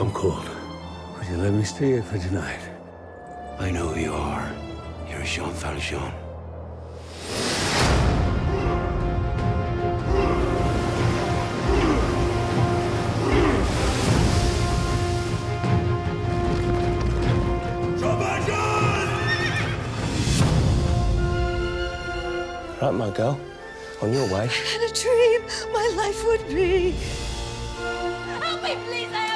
I'm cold. Would you let me stay here for tonight? I know who you are. You're Jean Valjean. Right, my girl. On your way. In a dream, my life would be. Help me, please!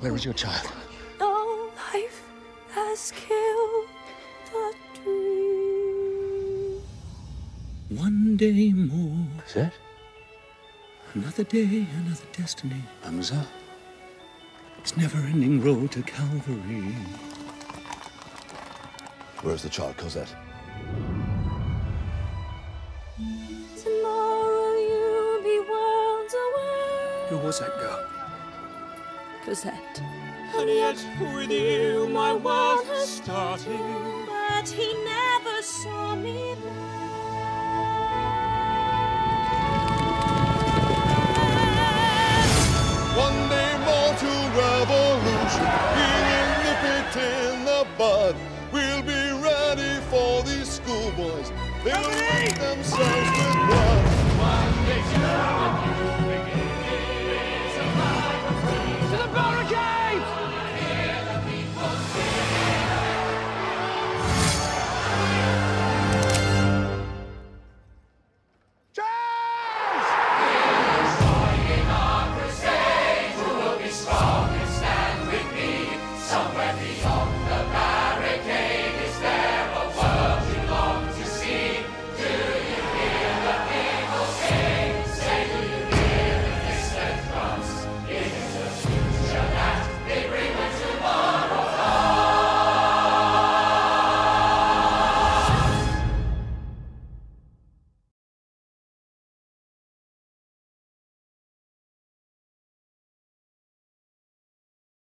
Where is your child? No life has killed the dream. One day more. Is it? Another day, another destiny. Mademoiselle? It's never-ending road to Calvary. Where's the child, Cosette? Tomorrow you'll be worlds away. Who was that girl? Cosette. And yet with you my world has started. But he never saw me One day more to revolution. We'll nip it in the bud. We'll be ready for these schoolboys. They'll wet themselves with blood. One day to